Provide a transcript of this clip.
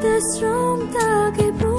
this room, the